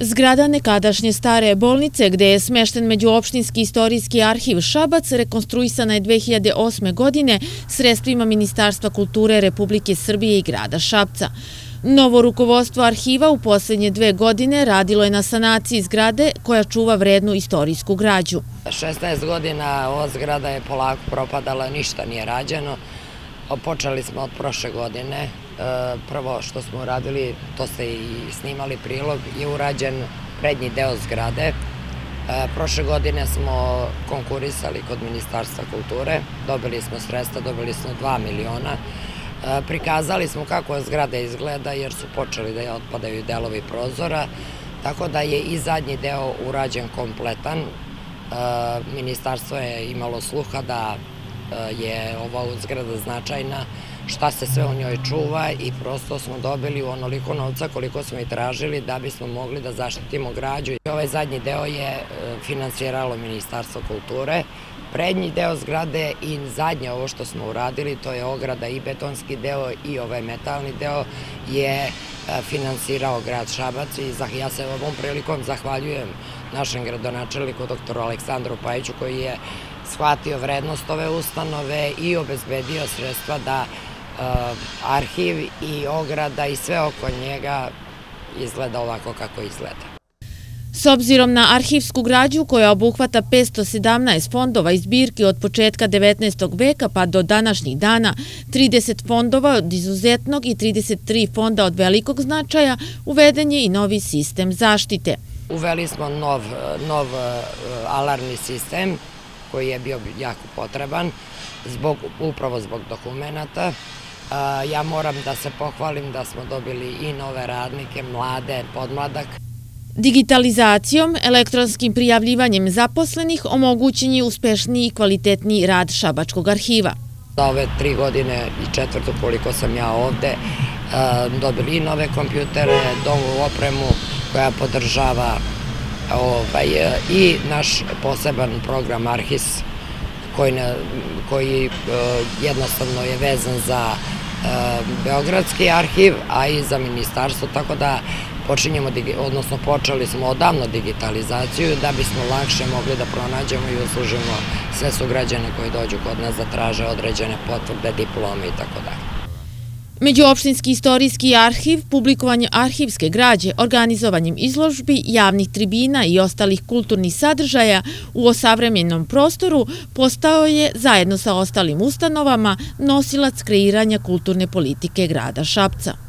Zgrada nekadašnje stare bolnice, gde je smešten međuopštinski istorijski arhiv Šabac, rekonstruisana je 2008. godine sredstvima Ministarstva kulture Republike Srbije i grada Šabca. Novo rukovodstvo arhiva u poslednje dve godine radilo je na sanaciji zgrade koja čuva vrednu istorijsku građu. 16 godina ova zgrada je polako propadala, ništa nije rađeno. Počeli smo od prošle godine. E, prvo što smo uradili, to ste i snimali prilog, je urađen prednji deo zgrade. E, prošle godine smo konkurisali kod Ministarstva kulture, dobili smo sredstva, dobili smo 2 miliona. E, prikazali smo kako zgrada izgleda jer su počeli da otpadaju delovi prozora, tako da je i zadnji deo urađen kompletan. Ministarstvo je imalo sluha da je ova zgrada značajna, šta se sve u njoj čuva i prosto smo dobili onoliko novca koliko smo i tražili da bismo mogli da zaštitimo građu. Ovaj zadnji deo je e, finansiralo Ministarstvo kulture, prednji deo zgrade i zadnje ovo što smo uradili, to je ograda i betonski deo i ovaj metalni deo je e, finansirao grad Šabac i ja se ovom prilikom zahvaljujem našem gradonačelniku doktoru Aleksandru Pajiću koji je shvatio vrednost ove ustanove i obezbedio sredstva da arhiv i ograda i sve oko njega izgleda ovako kako izgleda. S obzirom na arhivsku građu koja obuhvata 517 fondova i zbirki od početka 19. veka pa do današnjih dana, 30 fondova od izuzetnog i 33 fonda od velikog značaja, uveden je i novi sistem zaštite. Uveli smo nov, nov uh, alarmni sistem koji je bio jako potreban, zbog, upravo zbog dokumenta. Ja moram da se pohvalim da smo dobili i nove radnike, mlade, podmladak. Digitalizacijom, elektronskim prijavljivanjem zaposlenih omogućen je uspešniji i kvalitetniji rad Šabačkog arhiva. Za ove tri godine i četvrtu koliko sam ja ovde, dobili i nove kompjutere, novu opremu koja podržava ovaj, i naš poseban program Arhis koji, ne, koji uh, jednostavno je vezan za uh, Beogradski arhiv, a i za ministarstvo, tako da počinjemo, odnosno počeli smo odavno digitalizaciju da bismo lakše mogli da pronađemo i uslužimo sve sugrađane koji dođu kod nas da traže određene potvrde, diplome i tako dalje. Međuopštinski istorijski arhiv, publikovanje arhivske građe, organizovanjem izložbi, javnih tribina i ostalih kulturnih sadržaja u osavremenom prostoru postao je, zajedno sa ostalim ustanovama, nosilac kreiranja kulturne politike grada Šapca.